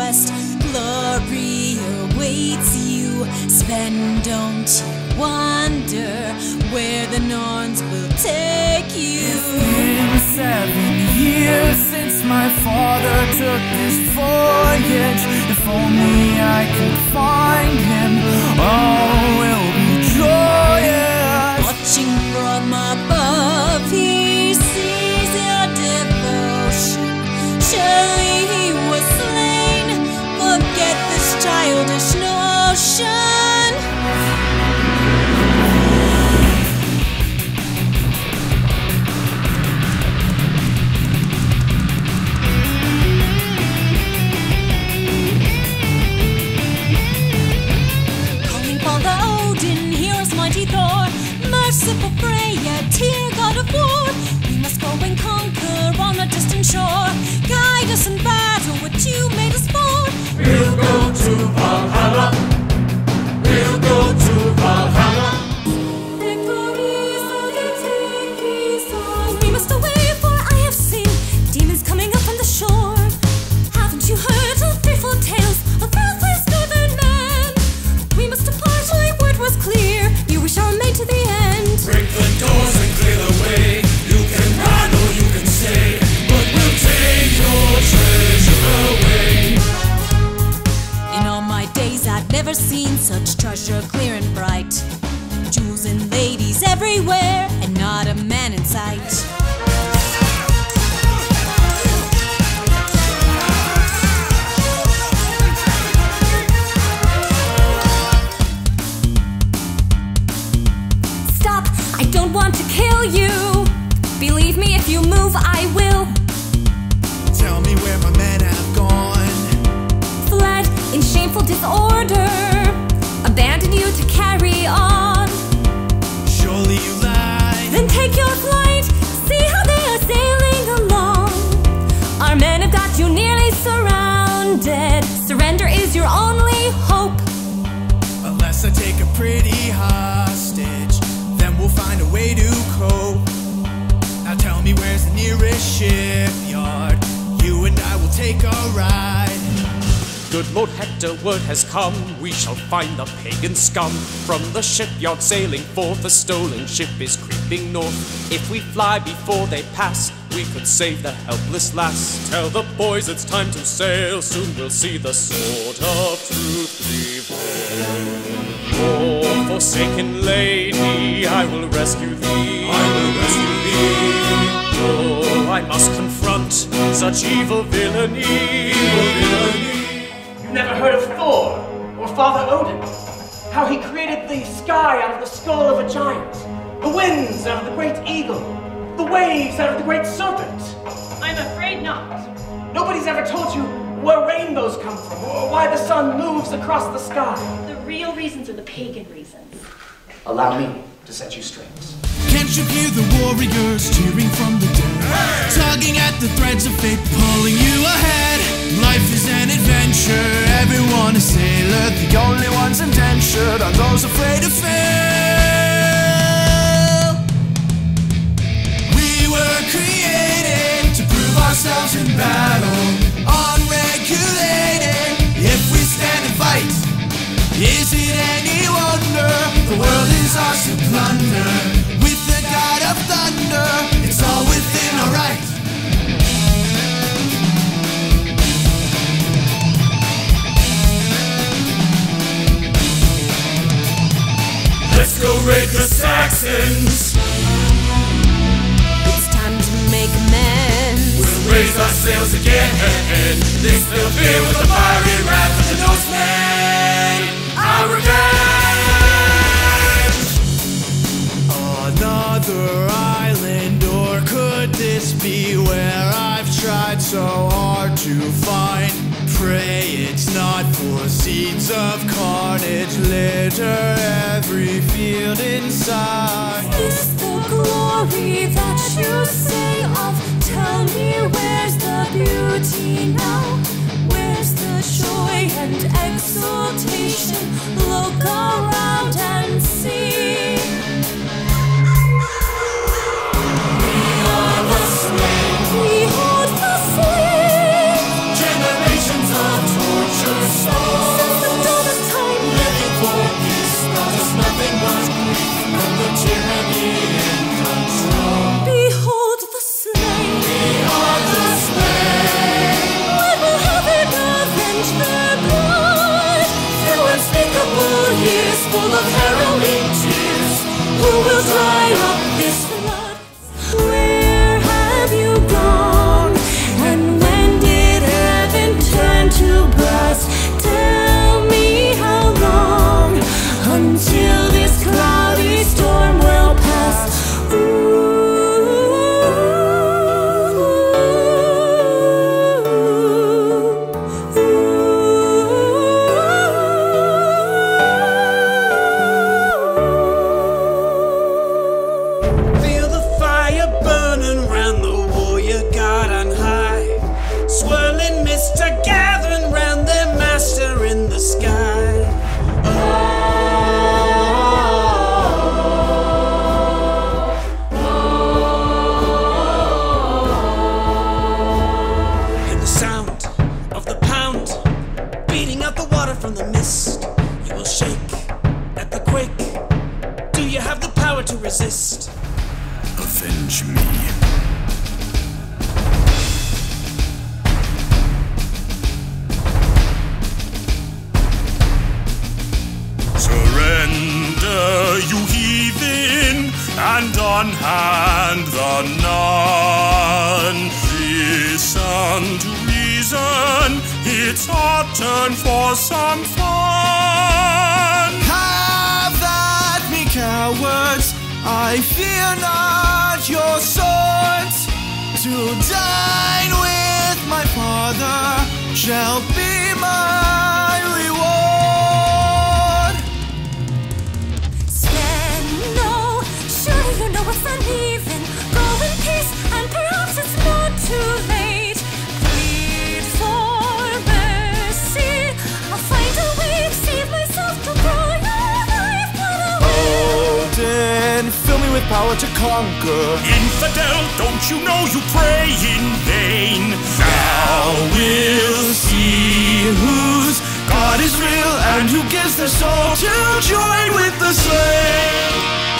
Glory awaits you. Sven, don't you wonder where the Norns will take you? It's been seven years since my father took this voyage. If only I could find shore. Guide us in battle, what you made us for. We'll go to Valhalla. Never seen such treasure clear and bright. Jewels and ladies everywhere, and not a man in sight. Stop! I don't want to kill you. Believe me, if you move, I will. Tell me where my men have gone. Fled in shameful disorder. Pretty hostage, then we'll find a way to cope. Now tell me where's the nearest shipyard? You and I will take a ride. Good Lord Hector, word has come. We shall find the pagan scum. From the shipyard sailing forth, a stolen ship is creeping north. If we fly before they pass, we could save the helpless lass. Tell the boys it's time to sail. Soon we'll see the sword of truth forsaken lady, I will rescue thee. I will rescue thee. Oh, I must confront such evil villainy. Evil villainy. You never heard of Thor or Father Odin? How he created the sky out of the skull of a giant, the winds out of the great eagle, the waves out of the great serpent. I'm afraid not. Nobody's ever told you where rainbows come from or why the sun moves across the sky. The real reasons are the pagan reasons. Allow me to set you straight. Can't you hear the warriors cheering from the dead? Tugging at the threads of fate, pulling you ahead. Life is an adventure, everyone a sailor. The only ones indentured are those afraid to fail. Raid the Saxons. It's time to make amends. We'll raise our sails again. This will be with the fiery wrath of the Norsemen. Pray it's not for seeds of carnage litter every field inside. Is the glory that you say of? Tell me where's the beauty now? Where's the joy and exultation? resist. Avenge me. you heathen, and on hand the nun. Listen to reason, it's our turn for some fun. Have that, me cowards! I fear not your swords. To dine with my father shall be my power to conquer. Infidel, don't you know you pray in vain? Now We'll see whose God is real and who gives their soul to join with the slain.